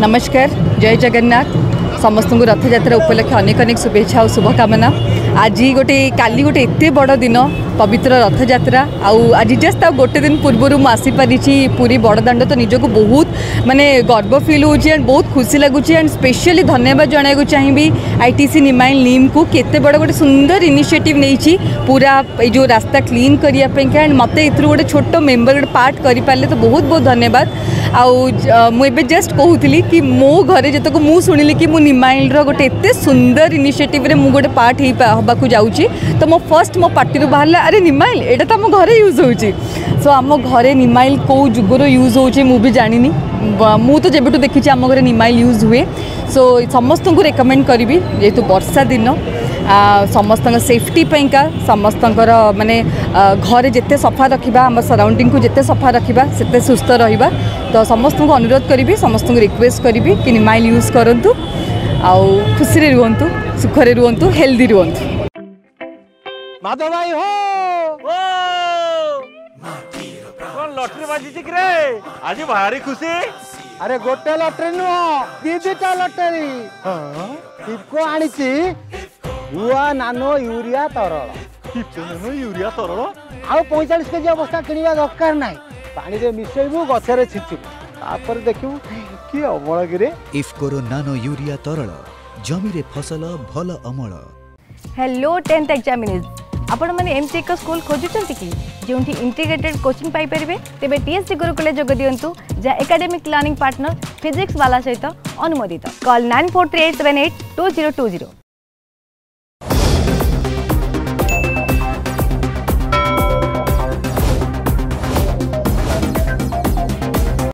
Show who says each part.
Speaker 1: नमस्कार जय जगन्नाथ समस्त रथजात्रा उपलक्षे अनेक अनेक शुभे और शुभकामना आज गोटे का गोटे एत बड़ दिन पवित्र रथजात्रा आज जस्ट आ गोटे दिन पूर्व आसीपारी पूरी बड़दाण्ड तो निजक बहुत मानने गर्व फिल होंड बहुत खुशी लगुच एंड स्पेशली धन्यवाद जनवाक चाहिए आई टी सी निमाइल लिम को केत बड़ गोटे सुंदर इनिसीयटिव नहीं पूरा जो रास्ता क्लीन करने एंड मत ए गोटे छोट मेम्बर गोटे पार्ट कर पारे तो बहुत बहुत धन्यवाद आउ मुझे जस्ट कहूली कि मो घर जितक मुझे कि रिमाइंडर गोटे एत सुंदर इनिशिएटिव रे मुझे गोटे पार्ट हो जाऊँगी तो मो फर्स्ट मो पार्टी बाहर आरे निमाइल ये तो आम घर यूज हो सो आम घर निमाइल कौ जुगर यूज हो भी जानी मुझे जब देखी आम घर निमाइल यूज हुए सो समस्त को रेकमेंड करी जेहेतु बर्षा दिन समस्त सेफ्टी का समस्त मानने घर जिते सफा रखा आम सराउंडिंग को जिते सफा रखा से सुस्थ रो समस्त अनुरोध करी समस्त रिक्वेस्ट करी कि निमाइल यूज करूँ ଆଉ ଖୁସିରେ ରୁହନ୍ତୁ ସୁଖରେ ରୁହନ୍ତୁ ହେଲ୍ଦି ରୁହନ୍ତୁ
Speaker 2: ମାଧ ଭାଇ ହୋ
Speaker 3: କଣ ଲଟେରୀ ବାଜିଛି କିରେ ଆଜି ଭାରି ଖୁସି
Speaker 2: ଆରେ ଗୋଟେ ଲଟେରୀ ନୁହଁ ଦି ଦିଟା ଲଟେରୀ ଟିପକୋ ଆଣିଛି ନୂଆ ନାନୋ ୟୁରିଆ ତରଳ
Speaker 3: ୟୁରିଆ ତରଳ
Speaker 2: ଆଉ ପଇଁଚାଳିଶ କେଜି ଅବସ୍ଥା କିଣିବା ଦରକାର ନାହିଁ ପାଣିରେ ମିଶେଇବୁ ଗଛରେ ଛିଞ୍ଚିବୁ ତାପରେ ଦେଖିବୁ କି ଅମଳ କିରେ
Speaker 4: ଇଫ୍କୋର ନାନୋ ୟୁରିଆ ତରଳ ଜମିରେ ଫସଲ ଭଲ ଅମଳ
Speaker 5: ହ୍ୟାଲୋ ଟେନ୍ଥ ଏକ୍ଜାମିନିଜ୍ ଆପଣମାନେ ଏମିତି ଏକ ସ୍କୁଲ ଖୋଜୁଛନ୍ତି କି ଯେଉଁଠି ଇଣ୍ଟିଗ୍ରେଟେଡ୍ କୋଚିଂ ପାଇପାରିବେ ତେବେ ଟିଏସ୍ସି ଗୁରୁକୁଲେ ଯୋଗ ଦିଅନ୍ତୁ ଯାହା ଏକାଡେମିକ୍ ଲର୍ଣ୍ଣିଂ ପାର୍ଟନର ଫିଜିକ୍ସ ବାଲା ସହିତ ଅନୁମୋଦିତ call nine four three eight seven eight two zero two zero